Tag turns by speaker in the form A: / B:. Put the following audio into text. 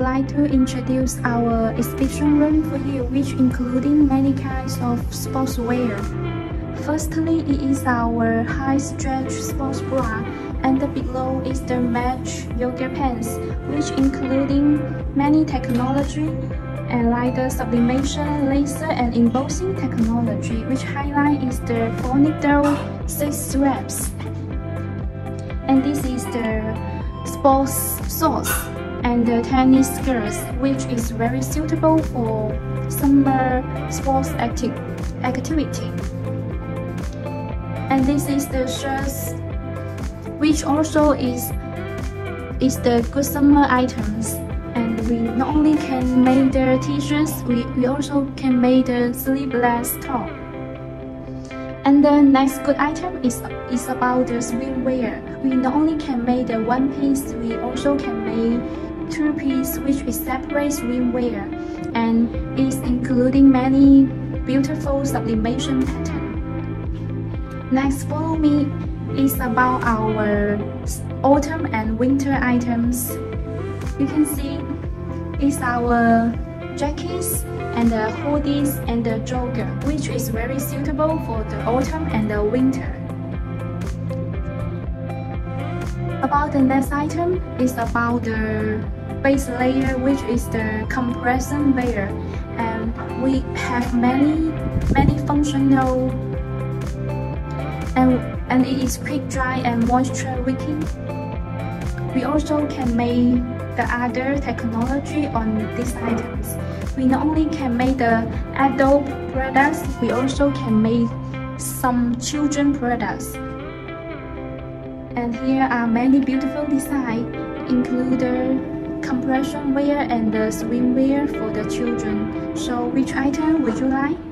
A: like to introduce our exhibition room for you, which including many kinds of sportswear. Firstly, it is our high stretch sports bra, and below is the match yoga pants, which including many technology and like the sublimation, laser, and embossing technology, which highlight is the needle six straps. And this is the sports shorts and the tennis skirts, which is very suitable for summer sports acti activity. And this is the shirts, which also is is the good summer items. And we not only can make the t-shirts, we, we also can make the sleeveless top. And the next good item is, is about the swimwear. We not only can make the one piece, we also can make two-piece which is separate swimwear and is including many beautiful sublimation pattern. Next follow me is about our autumn and winter items. You can see is our jackets and the hoodies and the jogger which is very suitable for the autumn and the winter. About the next item is about the base layer which is the compression layer and we have many many functional and, and it is quick dry and moisture wicking. We also can make the other technology on these items. We not only can make the adult products, we also can make some children products. And here are many beautiful designs, include the compression wear and the swimwear for the children. So which item would you like?